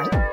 Each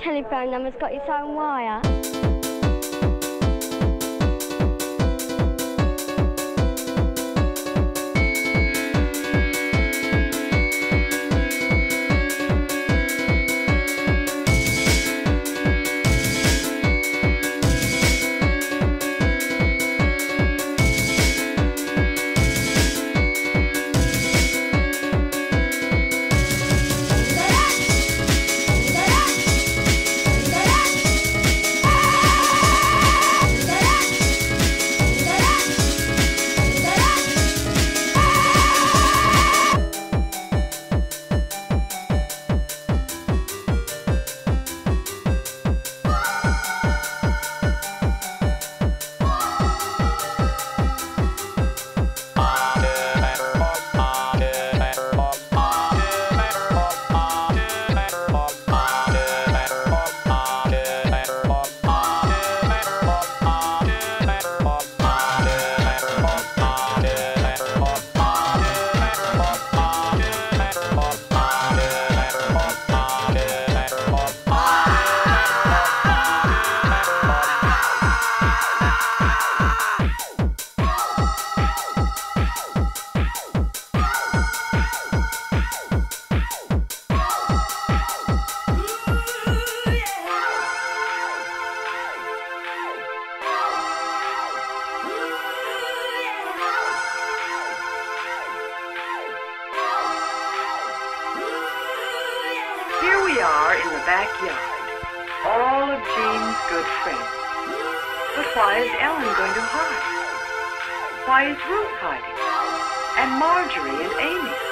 telephone number's got its own wire. Here we are in the backyard, all of Jean's good friends. But why is Ellen going to hide? Why is Ruth hiding? And Marjorie and Amy?